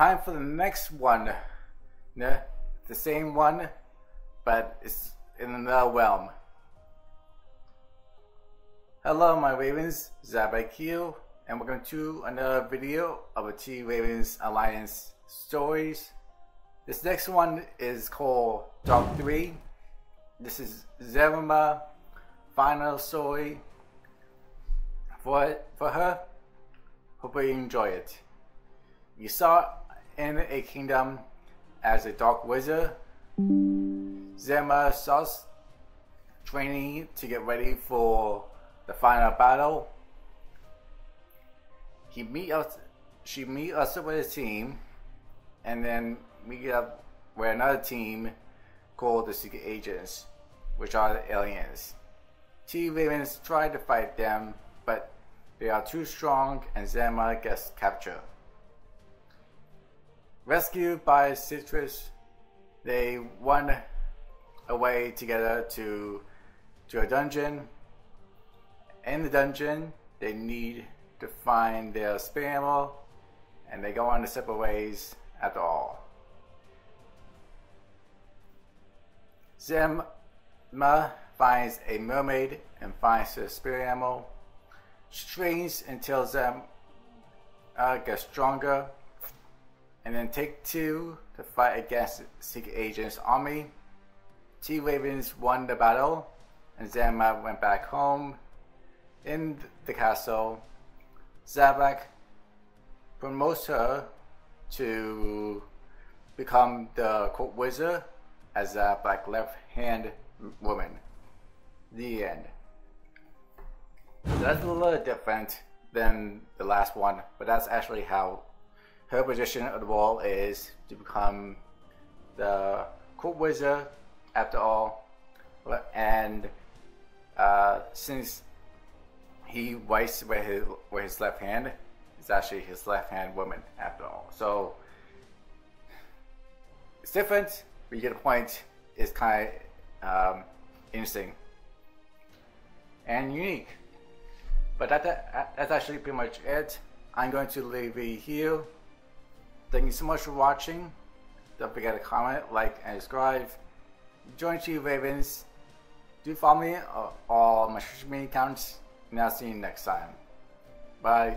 time for the next one. No, the same one, but it's in another realm. Hello, my Ravens, ZazBlack, and welcome to another video of a Team Ravens Alliance stories. This next one is called Dark 3. This is Zerima final story for, for her. Hope you enjoy it. You saw in a kingdom as a dark wizard. Zema starts training to get ready for the final battle. He meet us she meet us with a team and then meet up with another team called the Secret Agents, which are the aliens. Team Ravens try to fight them, but they are too strong and Zema gets captured. Rescued by Citrus, they run away together to to a dungeon. In the dungeon, they need to find their spammer, and they go on to separate ways after all. Zema finds a mermaid and finds her spirit animal. Strains until Zem uh, gets stronger and then take two to fight against Secret Agent's army. Team Ravens won the battle, and Zama went back home in the castle. ZazBlack promotes her to become the court wizard as a black left hand woman. The end. That's a little different than the last one, but that's actually how her position at the wall is to become the court wizard after all. And uh, since he writes with his, with his left hand, it's actually his left hand woman after all. So it's different, but you get a point. It's kind of um, interesting and unique. But that, that, that's actually pretty much it. I'm going to leave it here. Thank you so much for watching. Don't forget to comment, like, and subscribe. Join Team Ravens. Do follow me on all my social media accounts. And I'll see you next time. Bye.